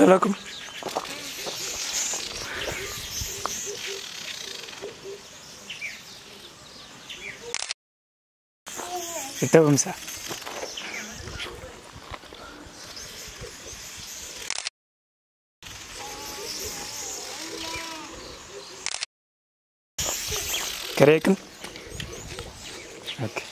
لكم تو امسح كريكن. أوكي.